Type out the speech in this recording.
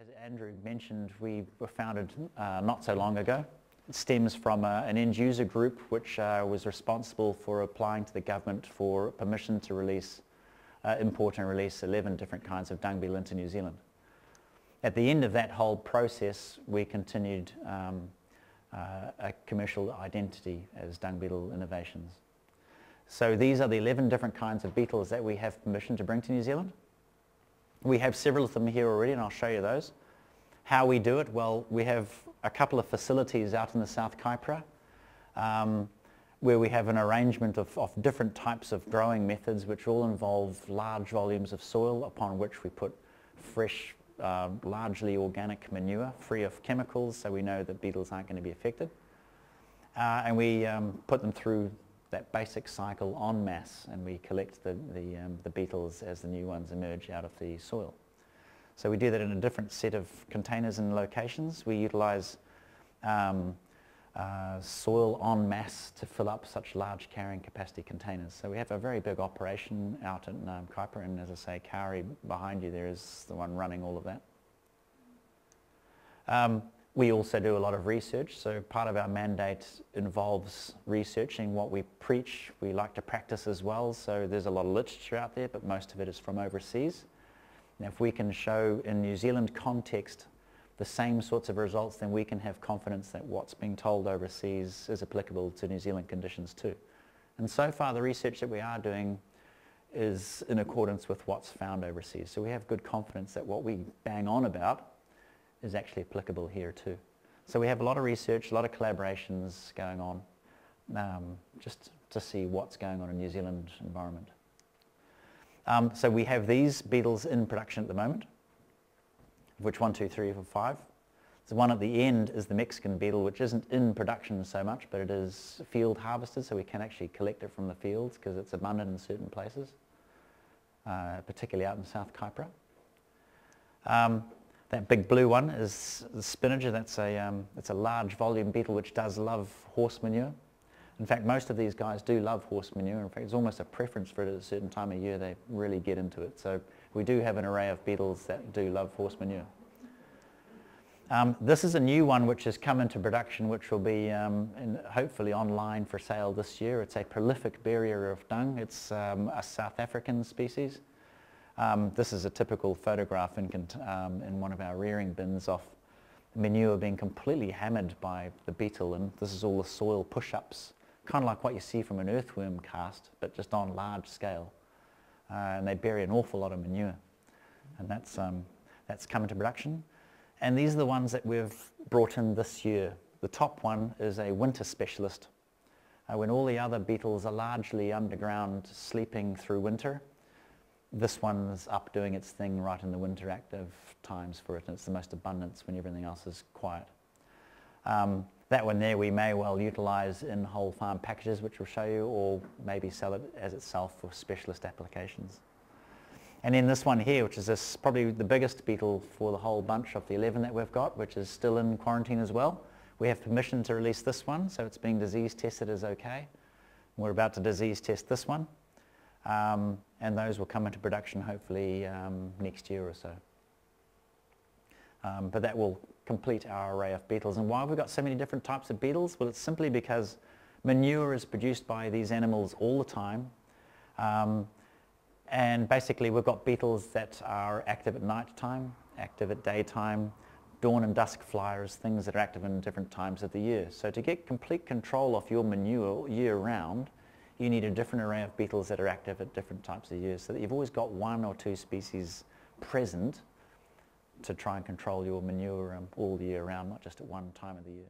as Andrew mentioned, we were founded uh, not so long ago. It stems from uh, an end user group which uh, was responsible for applying to the government for permission to release, uh, import and release 11 different kinds of dung beetle into New Zealand. At the end of that whole process, we continued um, uh, a commercial identity as Dung Beetle Innovations. So these are the 11 different kinds of beetles that we have permission to bring to New Zealand. We have several of them here already and I'll show you those. How we do it? Well, we have a couple of facilities out in the South Kaipara um, where we have an arrangement of, of, different types of growing methods which all involve large volumes of soil upon which we put fresh, uh, largely organic manure free of chemicals so we know that beetles aren't going to be affected. Uh, and we um, put them through that basic cycle en masse and we collect the, the, um, the beetles as the new ones emerge out of the soil. So we do that in a different set of containers and locations. We utilize um, uh, soil en masse to fill up such large carrying capacity containers. So we have a very big operation out in um, Kaipara and as I say, Kauri behind you there is the one running all of that. Um, we also do a lot of research, so part of our mandate involves researching what we preach. We like to practice as well, so there's a lot of literature out there, but most of it is from overseas. Now, if we can show in New Zealand context the same sorts of results, then we can have confidence that what's being told overseas is applicable to New Zealand conditions too. And so far, the research that we are doing is in accordance with what's found overseas. So we have good confidence that what we bang on about is actually applicable here too. So we have a lot of research, a lot of collaborations going on um, just to see what's going on in New Zealand environment. Um, so we have these beetles in production at the moment, which one, two, three, four, five. The one at the end is the Mexican beetle, which isn't in production so much, but it is field harvested, so we can actually collect it from the fields because it's abundant in certain places, uh, particularly out in South Kaipara. Um, that big blue one is the spiniger. That's a, um, it's a large volume beetle which does love horse manure. In fact, most of these guys do love horse manure. In fact, it's almost a preference for it at a certain time of year. They really get into it. So we do have an array of beetles that do love horse manure. Um, this is a new one which has come into production which will be um, in, hopefully online for sale this year. It's a prolific barrier of dung. It's um, a South African species. Um, this is a typical photograph in, um, in one of our rearing bins of manure being completely hammered by the beetle and this is all the soil push-ups, kind of like what you see from an earthworm cast but just on large scale. Uh, and they bury an awful lot of manure and that's, um, that's come into production. And these are the ones that we've brought in this year. The top one is a winter specialist. Uh, when all the other beetles are largely underground sleeping through winter, this one's up doing its thing right in the winter active times for it, and it's the most abundance when everything else is quiet. Um, that one there we may well utilise in whole farm packages, which we'll show you, or maybe sell it as itself for specialist applications. And then this one here, which is this, probably the biggest beetle for the whole bunch of the 11 that we've got, which is still in quarantine as well. We have permission to release this one, so it's being disease tested as okay. We're about to disease test this one. Um, and those will come into production hopefully um, next year or so. Um, but that will complete our array of beetles. And why have we got so many different types of beetles? Well, it's simply because manure is produced by these animals all the time. Um, and basically we've got beetles that are active at night time, active at daytime, dawn and dusk flyers, things that are active in different times of the year. So to get complete control of your manure year round, you need a different array of beetles that are active at different types of years so that you've always got one or two species present to try and control your manure um, all year round, not just at one time of the year.